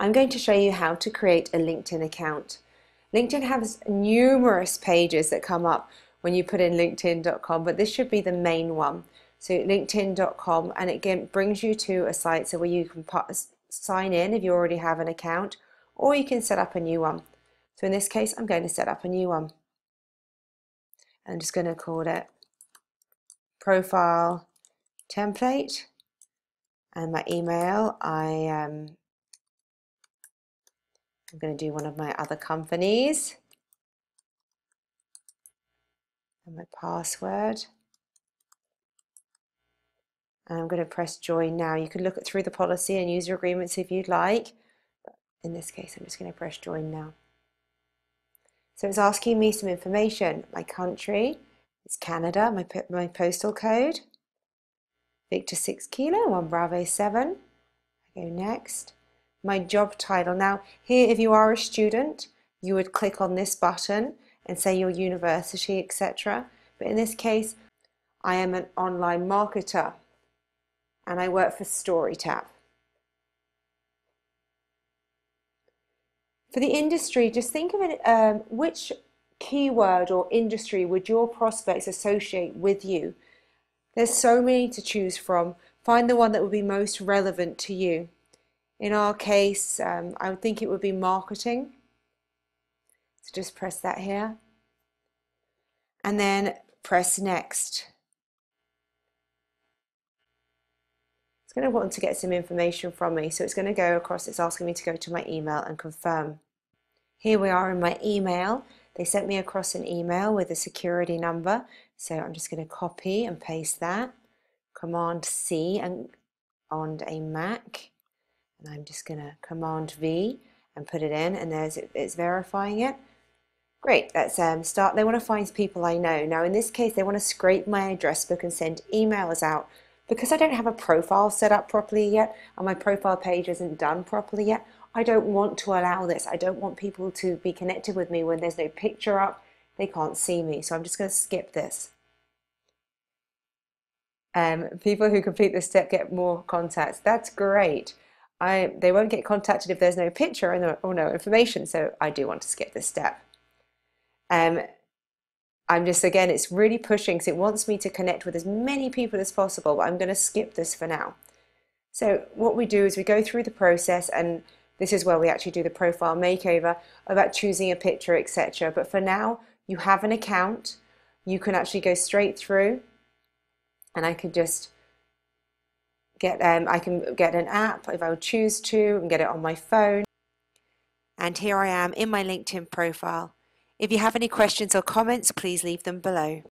I'm going to show you how to create a LinkedIn account. LinkedIn has numerous pages that come up when you put in linkedin.com, but this should be the main one. So linkedin.com and it brings you to a site so where you can sign in if you already have an account or you can set up a new one. So in this case, I'm going to set up a new one. I'm just going to call it profile template and my email. I um, I'm going to do one of my other companies and my password. And I'm going to press join now. You can look at through the policy and user agreements if you'd like. But in this case, I'm just going to press join now. So it's asking me some information. My country is Canada, my, my postal code, Victor 6 Kilo, 1 Bravo 7. I go next. My job title. Now, here, if you are a student, you would click on this button and say your university, etc. But in this case, I am an online marketer and I work for StoryTap. For the industry, just think of it, um, which keyword or industry would your prospects associate with you? There's so many to choose from. Find the one that would be most relevant to you. In our case, um, I would think it would be marketing. So just press that here. And then press next. It's going to want to get some information from me. So it's going to go across, it's asking me to go to my email and confirm. Here we are in my email. They sent me across an email with a security number. So I'm just going to copy and paste that. Command C and on a Mac. And I'm just going to Command V and put it in and there's it's verifying it. Great, let's um, start. They want to find people I know. Now in this case, they want to scrape my address book and send emails out because I don't have a profile set up properly yet and my profile page isn't done properly yet, I don't want to allow this. I don't want people to be connected with me when there's no picture up, they can't see me. So I'm just going to skip this. Um, people who complete this step get more contacts. That's great. I, they won't get contacted if there's no picture and or no information, so I do want to skip this step. Um, I'm just, again, it's really pushing because it wants me to connect with as many people as possible, but I'm going to skip this for now. So what we do is we go through the process and this is where we actually do the profile makeover about choosing a picture, etc. But for now, you have an account, you can actually go straight through and I could just get, um, I can get an app if I would choose to and get it on my phone. And here I am in my LinkedIn profile. If you have any questions or comments, please leave them below.